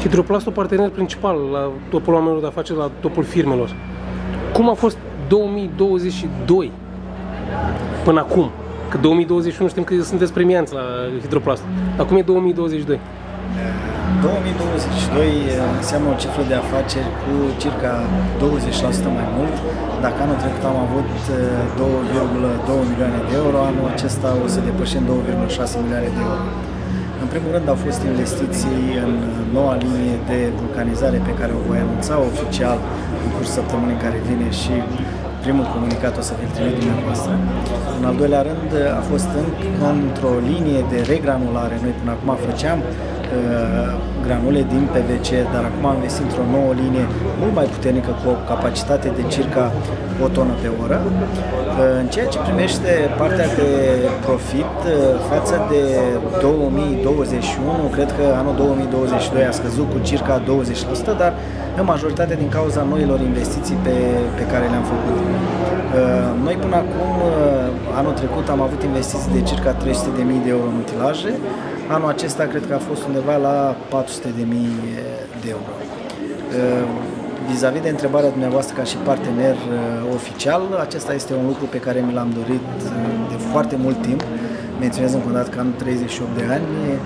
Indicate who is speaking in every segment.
Speaker 1: Hidroplastul partener principal la topul oamenilor de afaceri, la topul firmelor. Cum a fost 2022 până acum? Că 2021 știm că sunteți premianți la Hidroplast. Acum e 2022.
Speaker 2: 2022 înseamnă o cifră de afaceri cu circa 20% mai mult. Dacă anul trecut am avut 2,2 milioane de euro, anul acesta o să depășim 2,6 milioane de euro. În primul rând au fost investiții în noua linie de vulcanizare pe care o voi anunța oficial în curs săptămânii care vine și primul comunicat o să vi-l trimit dumneavoastră. În al doilea rând a fost încă într-o linie de regranulare. Noi până acum făceam Uh, granule din PVC, dar acum am investit într-o nouă linie mult mai puternică cu o capacitate de circa o tonă pe oră. Uh, în ceea ce primește partea de profit uh, față de 2021, cred că anul 2022 a scăzut cu circa 20%, dar în majoritate din cauza noilor investiții pe, pe care le-am făcut. Noi până acum, anul trecut, am avut investiții de circa 300.000 de euro în utilaje, Anul acesta cred că a fost undeva la 400 de mii de euro. Ehm, vis-a-vis de întrebarea dumneavoastră ca și partener uh, oficial, acesta este un lucru pe care mi l-am dorit uh, de foarte mult timp. Menționez încă o dată că am 38 de ani, uh,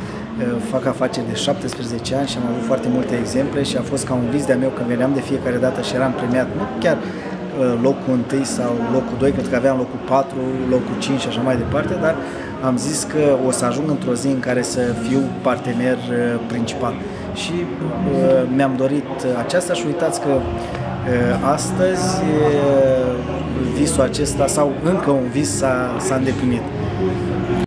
Speaker 2: fac afaceri de 17 ani și am avut foarte multe exemple și a fost ca un vis de-a meu când veneam de fiecare dată și eram premiat, nu chiar locul 1 sau locul 2, cred că aveam locul 4, locul 5 și așa mai departe, dar am zis că o să ajung într-o zi în care să fiu partener uh, principal. Și uh, mi-am dorit aceasta și uitați că uh, astăzi uh, visul acesta sau încă un vis s-a, s-a îndeplinit.